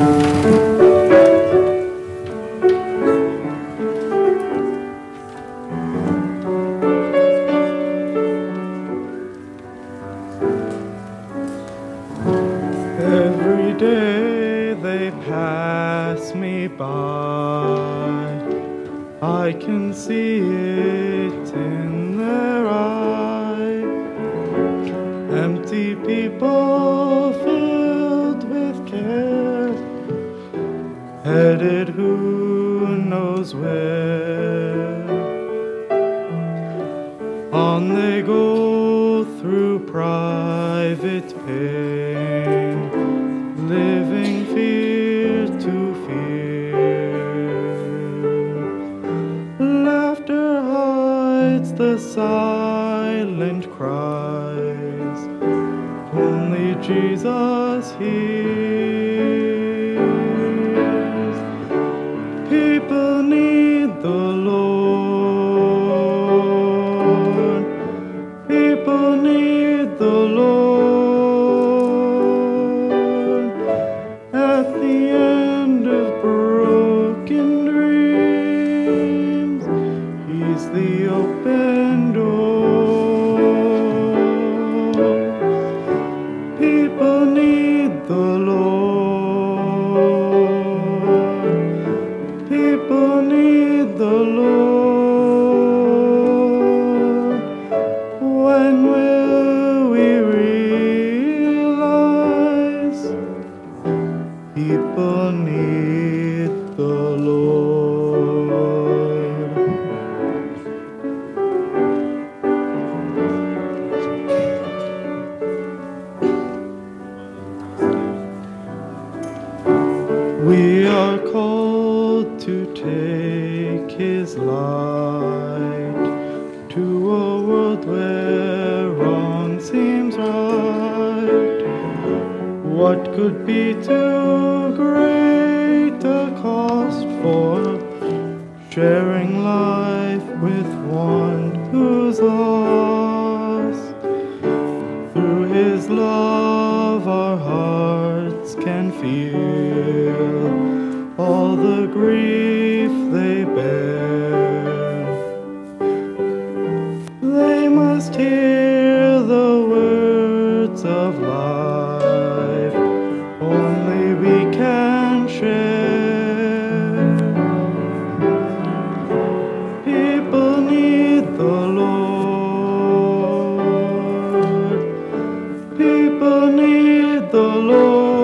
Every day they pass me by. I can see it in their eye. Empty people headed who knows where. On they go through private pain, living fear to fear. Laughter hides the silent cries, only Jesus hears. People need the Lord. At the end of broken dreams, He's the open door. People need the Lord. People need the Lord. To take His light to a world where wrong seems right. What could be too great a cost for sharing life with one who's lost? Through His love, our hearts can feel all the grief they bear. They must hear the words of life, only we can share. People need the Lord. People need the Lord.